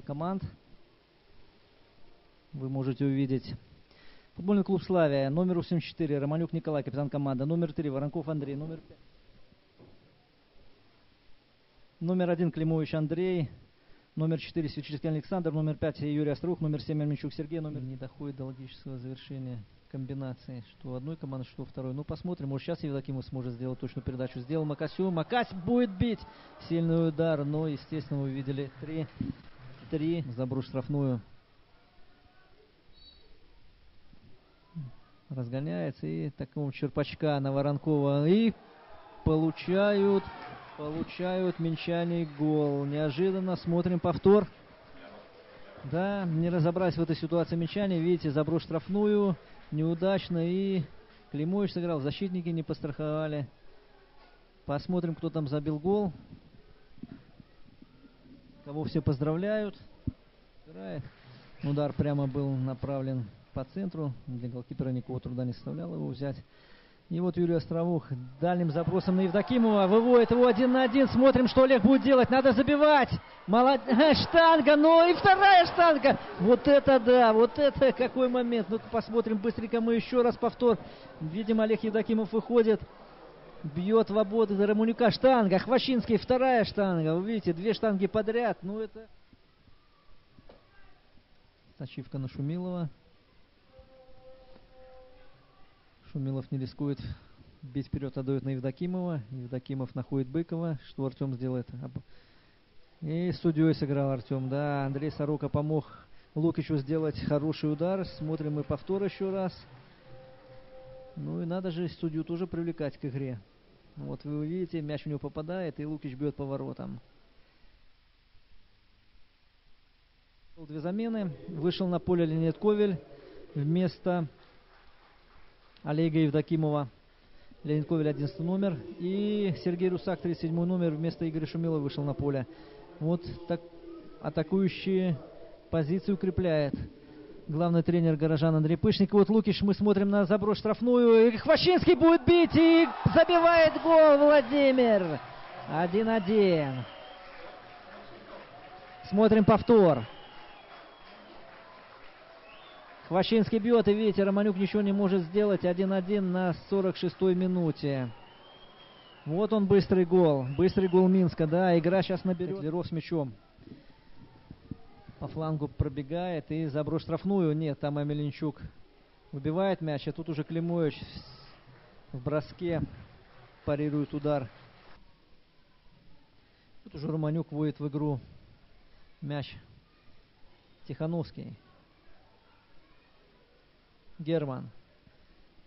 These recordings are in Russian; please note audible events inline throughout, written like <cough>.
команд. Вы можете увидеть. Футбольный клуб «Славия», номер 84, Романюк Николай, капитан команды, номер 3, Воронков Андрей, номер 5. Номер 1, Климович Андрей, номер 4, Свечительский Александр, номер 5, Юрий Острух, номер 7, Мельничук Сергей, номер не доходит до логического завершения комбинации, что одной команды, что второй. Ну, посмотрим, может сейчас Евдокимов сможет сделать точную передачу. Сделал Макасю, Макась будет бить! Сильный удар, но, естественно, вы видели 3, 3, заброс штрафную. разгоняется и такого черпачка на Воронкова. И получают, получают минчане гол. Неожиданно смотрим повтор. Да, не разобрались в этой ситуации минчане. Видите, заброс штрафную, неудачно. И Климович сыграл, защитники не постраховали. Посмотрим, кто там забил гол. Кого все поздравляют. Играет. Удар прямо был направлен по центру. Для голкипера никакого труда не составляло его взять. И вот Юрий Островух дальним запросом на Евдокимова выводит его один на один. Смотрим, что Олег будет делать. Надо забивать. Молодец. <laughs> Штанга, ну и вторая штанга. Вот это да, вот это какой момент. Ну-ка посмотрим быстренько мы еще раз повтор. Видим, Олег Евдокимов выходит. Бьет в ободы Рамунюка. Штанга. Хвощинский, вторая штанга. Вы видите, две штанги подряд. Ну это... Ачивка на Шумилова. Шумилов не рискует бить вперед, отдает на Евдокимова. Евдокимов находит Быкова. Что Артем сделает? И судьей сыграл Артем. Да, Андрей Сорока помог Лукичу сделать хороший удар. Смотрим мы повтор еще раз. Ну и надо же судью тоже привлекать к игре. Вот вы увидите, мяч в него попадает, и Лукич бьет по воротам. Две замены. Вышел на поле Леонид Ковель вместо Олега Евдокимова. Леонид Ковель 11 номер. И Сергей Русак 37 номер вместо Игоря Шумилова вышел на поле. Вот так атакующие позиции укрепляет главный тренер горожан Андрей Пышник. Вот Лукиш, мы смотрим на заброс штрафную. И Хвощинский будет бить и забивает гол Владимир. 1-1. Смотрим повтор. Хвощинский бьет, и видите, Романюк ничего не может сделать. 1-1 на 46-й минуте. Вот он быстрый гол. Быстрый гол Минска, да. Игра сейчас наберет. Леров с мячом. По флангу пробегает и заброс штрафную. Нет, там Амеленчук убивает мяч. А тут уже Климович в броске парирует удар. Тут уже Романюк вводит в игру мяч Тихановский. Герман.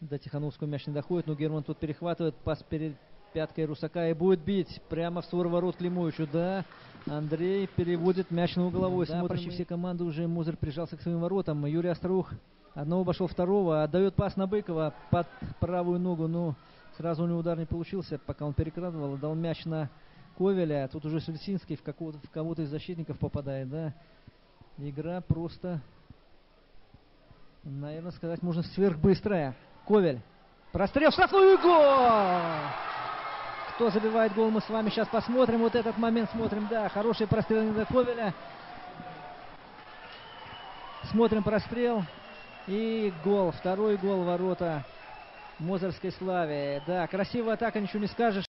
До Тихановского мяч не доходит, но Герман тут перехватывает пас перед пяткой Русака и будет бить прямо в свор ворот Климовичу. Да, Андрей переводит мяч на угловой. Да, Смотрим, почти все команды уже Музер прижался к своим воротам. Юрий Острух одного обошел второго, отдает пас на Быкова под правую ногу. Но сразу у него удар не получился, пока он перекрадывал. Дал мяч на Ковеля. Тут уже Сульсинский в, в кого-то из защитников попадает. Да, игра просто наверное, сказать можно сверхбыстрая. Ковель. Прострел, штрафную гол! Кто забивает гол, мы с вами сейчас посмотрим. Вот этот момент смотрим. Да, хороший прострел до Ковеля. Смотрим прострел. И гол. Второй гол ворота Мозерской славе. Да, красивая атака, ничего не скажешь.